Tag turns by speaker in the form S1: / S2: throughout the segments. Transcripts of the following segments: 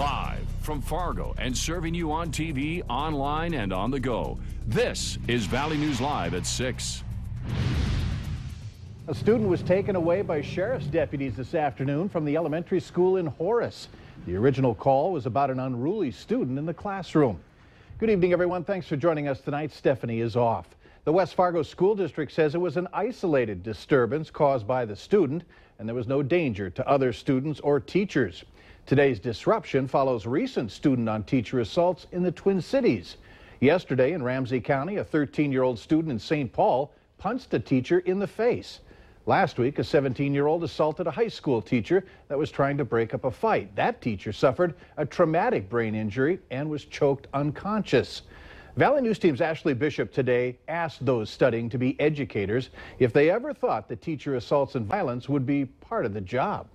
S1: Live from Fargo and serving you on TV, online, and on the go. This is Valley News Live at 6.
S2: A student was taken away by sheriff's deputies this afternoon from the elementary school in Horace. The original call was about an unruly student in the classroom. Good evening, everyone. Thanks for joining us tonight. Stephanie is off. The West Fargo School District says it was an isolated disturbance caused by the student, and there was no danger to other students or teachers. Today's disruption follows recent student on teacher assaults in the Twin Cities. Yesterday in Ramsey County, a 13 year old student in St. Paul punched a teacher in the face. Last week, a 17 year old assaulted a high school teacher that was trying to break up a fight. That teacher suffered a traumatic brain injury and was choked unconscious. Valley News Team's Ashley Bishop today asked those studying to be educators if they ever thought that teacher assaults and violence would be part of the job.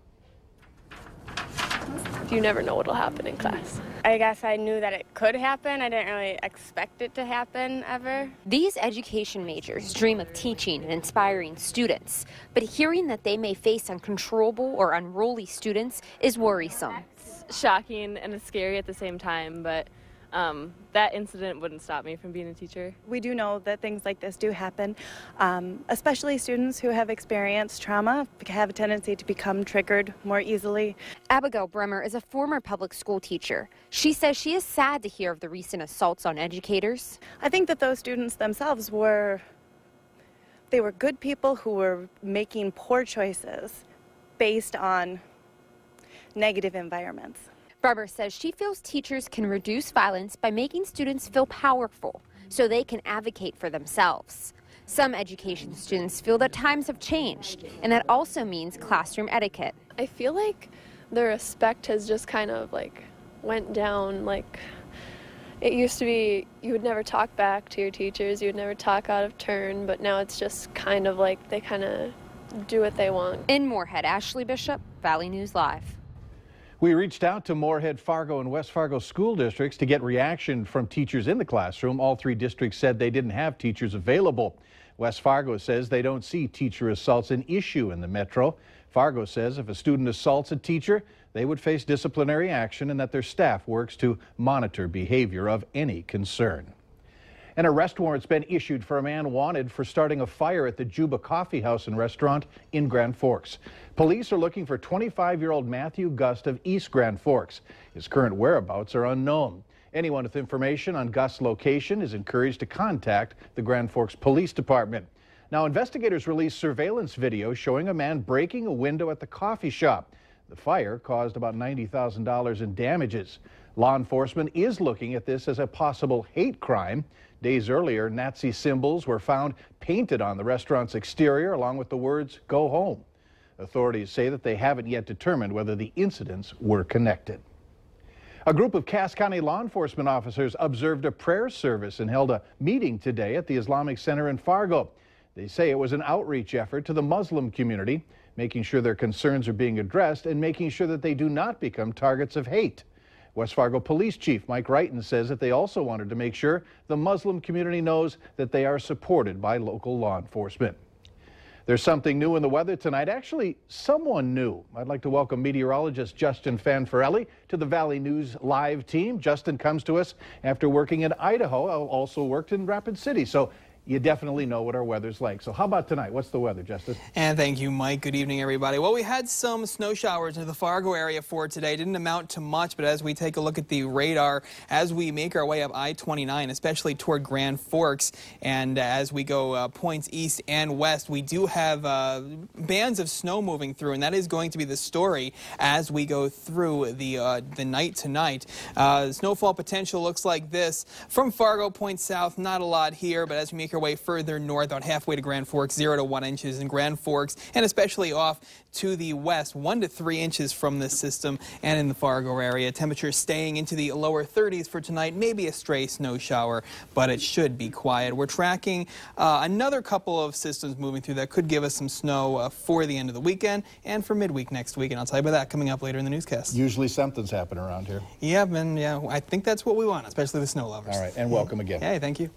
S3: You never know what'll happen in class.
S4: I guess I knew that it could happen. I didn't really expect it to happen ever.
S5: These education majors dream of teaching and inspiring students, but hearing that they may face uncontrollable or unruly students is worrisome.
S3: It's shocking and it's scary at the same time, but um, that incident wouldn't stop me from being a teacher.
S6: We do know that things like this do happen, um, especially students who have experienced trauma have a tendency to become triggered more easily.
S5: Abigail Bremer is a former public school teacher. She says she is sad to hear of the recent assaults on educators.
S6: I think that those students themselves were they were good people who were making poor choices based on negative environments.
S5: Barber says she feels teachers can reduce violence by making students feel powerful so they can advocate for themselves. Some education students feel that times have changed, and that also means classroom etiquette.
S3: I feel like the respect has just kind of like went down. Like it used to be, you would never talk back to your teachers, you would never talk out of turn, but now it's just kind of like they kind of do what they want.
S5: In Moorhead, Ashley Bishop, Valley News Live.
S2: We reached out to Moorhead, Fargo, and West Fargo school districts to get reaction from teachers in the classroom. All three districts said they didn't have teachers available. West Fargo says they don't see teacher assaults an issue in the metro. Fargo says if a student assaults a teacher, they would face disciplinary action and that their staff works to monitor behavior of any concern. An arrest warrant's been issued for a man wanted for starting a fire at the Juba Coffee House and Restaurant in Grand Forks. Police are looking for 25-year-old Matthew Gust of East Grand Forks. His current whereabouts are unknown. Anyone with information on Gust's location is encouraged to contact the Grand Forks Police Department. Now, investigators released surveillance video showing a man breaking a window at the coffee shop. The fire caused about $90,000 in damages. Law enforcement is looking at this as a possible hate crime. Days earlier, Nazi symbols were found painted on the restaurant's exterior along with the words, go home. Authorities say that they haven't yet determined whether the incidents were connected. A group of Cass County law enforcement officers observed a prayer service and held a meeting today at the Islamic Center in Fargo. They say it was an outreach effort to the Muslim community, making sure their concerns are being addressed and making sure that they do not become targets of hate. West Fargo Police Chief Mike Reitan says that they also wanted to make sure the Muslim community knows that they are supported by local law enforcement. There's something new in the weather tonight. Actually, someone new. I'd like to welcome meteorologist Justin Fanfarelli to the Valley News live team. Justin comes to us after working in Idaho, also worked in Rapid City. So you definitely know what our weather's like. So how about tonight? What's the weather, Justin?
S7: And thank you, Mike. Good evening, everybody. Well, we had some snow showers in the Fargo area for today. Didn't amount to much, but as we take a look at the radar, as we make our way up I-29, especially toward Grand Forks, and as we go uh, points east and west, we do have uh, bands of snow moving through, and that is going to be the story as we go through the uh, the night tonight. Uh, snowfall potential looks like this from Fargo point south. Not a lot here, but as we make our way further north, about halfway to Grand Forks, 0 to 1 inches in Grand Forks, and especially off to the west, 1 to 3 inches from this system and in the Fargo area. Temperatures staying into the lower 30s for tonight, maybe a stray snow shower, but it should be quiet. We're tracking uh, another couple of systems moving through that could give us some snow uh, for the end of the weekend and for midweek next week, and I'll tell you about that coming up later in the newscast.
S2: Usually something's happening around here.
S7: Yep, and yeah, I think that's what we want, especially the snow lovers.
S2: All right, and welcome again.
S7: Hey, thank you.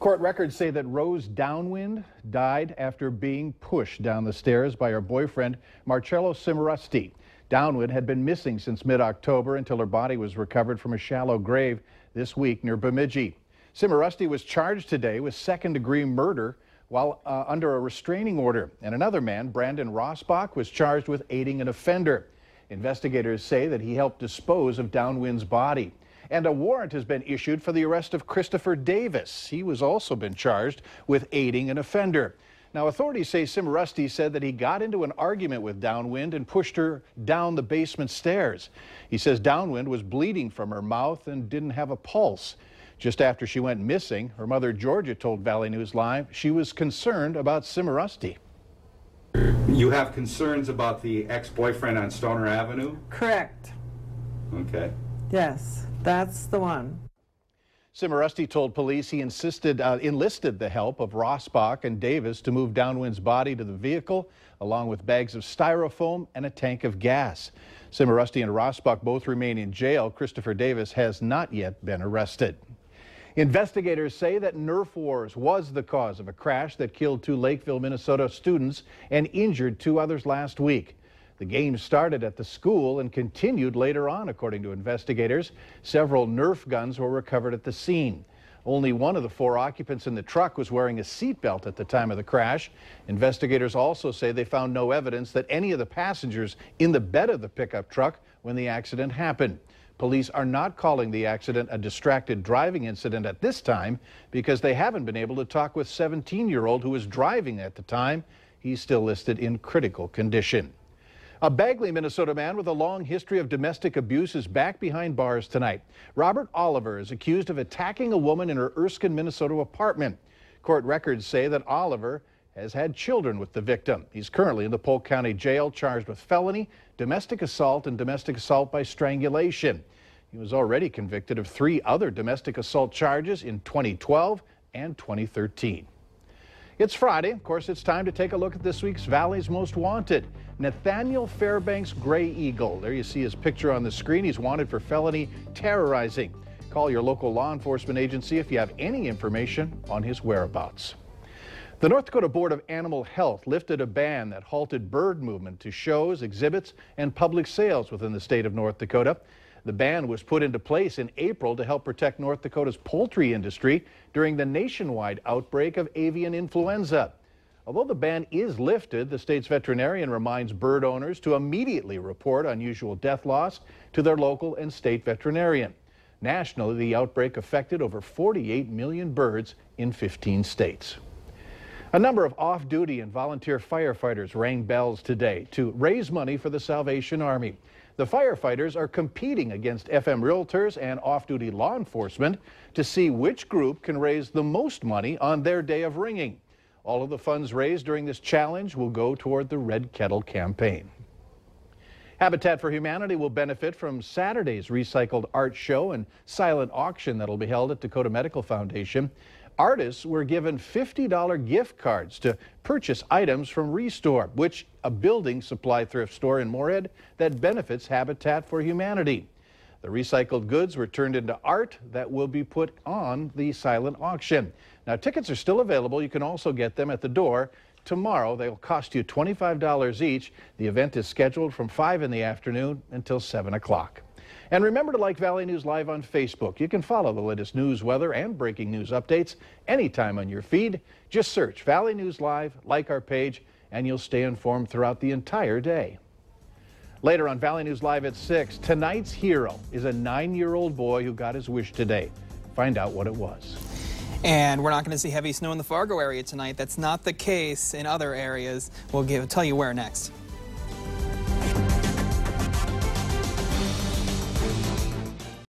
S2: Court records say that Rose Downwind died after being pushed down the stairs by her boyfriend, Marcello Cimarusti. Downwind had been missing since mid-October until her body was recovered from a shallow grave this week near Bemidji. Cimarusti was charged today with second-degree murder while uh, under a restraining order. And another man, Brandon Rossbach, was charged with aiding an offender. Investigators say that he helped dispose of Downwind's body. And a warrant has been issued for the arrest of Christopher Davis. He was also been charged with aiding an offender. Now, authorities say Cimarusti said that he got into an argument with Downwind and pushed her down the basement stairs. He says Downwind was bleeding from her mouth and didn't have a pulse. Just after she went missing, her mother Georgia told Valley News Live she was concerned about Cimarusti.
S8: You have concerns about the ex-boyfriend on Stoner Avenue?
S9: Correct.
S8: Okay.
S9: Yes, that's the one.
S2: Cimarusti told police he insisted, uh, enlisted the help of Rossbach and Davis to move Downwind's body to the vehicle, along with bags of styrofoam and a tank of gas. Cimarusti and Rossbach both remain in jail. Christopher Davis has not yet been arrested. Investigators say that Nerf Wars was the cause of a crash that killed two Lakeville, Minnesota students and injured two others last week. The game started at the school and continued later on, according to investigators. Several Nerf guns were recovered at the scene. Only one of the four occupants in the truck was wearing a seatbelt at the time of the crash. Investigators also say they found no evidence that any of the passengers in the bed of the pickup truck when the accident happened. Police are not calling the accident a distracted driving incident at this time because they haven't been able to talk with 17-year-old who was driving at the time. He's still listed in critical condition. A Bagley, Minnesota man with a long history of domestic abuse is back behind bars tonight. Robert Oliver is accused of attacking a woman in her Erskine, Minnesota apartment. Court records say that Oliver has had children with the victim. He's currently in the Polk County Jail charged with felony, domestic assault, and domestic assault by strangulation. He was already convicted of three other domestic assault charges in 2012 and 2013. It's Friday. Of course, it's time to take a look at this week's Valley's Most Wanted. Nathaniel Fairbanks Gray Eagle. There you see his picture on the screen. He's wanted for felony terrorizing. Call your local law enforcement agency if you have any information on his whereabouts. The North Dakota Board of Animal Health lifted a ban that halted bird movement to shows, exhibits, and public sales within the state of North Dakota. The ban was put into place in April to help protect North Dakota's poultry industry during the nationwide outbreak of avian influenza. Although the ban is lifted, the state's veterinarian reminds bird owners to immediately report unusual death loss to their local and state veterinarian. Nationally, the outbreak affected over 48 million birds in 15 states. A number of off-duty and volunteer firefighters rang bells today to raise money for the Salvation Army. The firefighters are competing against FM realtors and off-duty law enforcement to see which group can raise the most money on their day of ringing. All of the funds raised during this challenge will go toward the Red Kettle campaign. Habitat for Humanity will benefit from Saturday's recycled art show and silent auction that will be held at Dakota Medical Foundation. Artists were given $50 gift cards to purchase items from ReStore, which a building supply thrift store in Moorhead that benefits Habitat for Humanity. The recycled goods were turned into art that will be put on the silent auction. Now, tickets are still available. You can also get them at the door tomorrow. They'll cost you $25 each. The event is scheduled from 5 in the afternoon until 7 o'clock. And remember to like Valley News Live on Facebook. You can follow the latest news, weather, and breaking news updates anytime on your feed. Just search Valley News Live, like our page, and you'll stay informed throughout the entire day. Later on Valley News Live at 6, tonight's hero is a nine-year-old boy who got his wish today. Find out what it was.
S7: And we're not going to see heavy snow in the Fargo area tonight. That's not the case in other areas. We'll give, tell you where next.